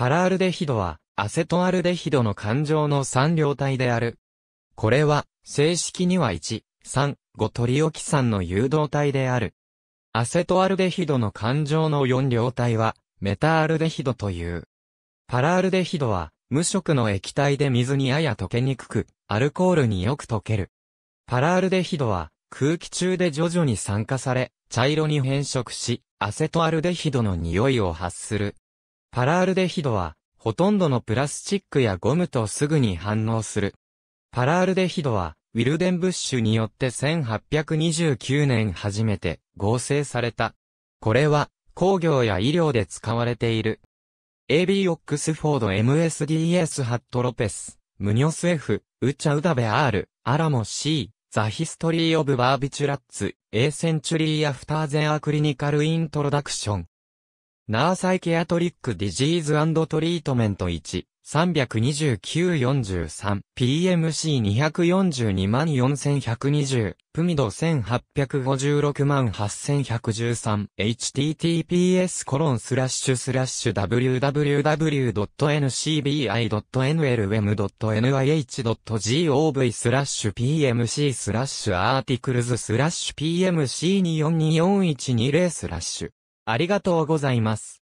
パラアルデヒドは、アセトアルデヒドの環状の三両体である。これは、正式には1、3、5トリオキ酸の誘導体である。アセトアルデヒドの環状の4両体は、メタアルデヒドという。パラアルデヒドは、無色の液体で水にやや溶けにくく、アルコールによく溶ける。パラアルデヒドは、空気中で徐々に酸化され、茶色に変色し、アセトアルデヒドの匂いを発する。パラアルデヒドは、ほとんどのプラスチックやゴムとすぐに反応する。パラアルデヒドは、ウィルデンブッシュによって1829年初めて合成された。これは、工業や医療で使われている。AB オックスフォード MSDS ハットロペス、ムニョス F、ウチャウダベ R、アラモ C、ザ・ヒストリー・オブ・バービチュラッツ、A センチュリナーサイケアトリック・ディジーズ・トリートメント1、329-43、PMC242 万4120、プミド1856万8113、https コロンスラッシュスラッシュ www.ncbi.nlm.nih.gov スラッシュ PMC スラッシュアーティクルズスラッシュ PMC24241220 スラッシュ。ありがとうございます。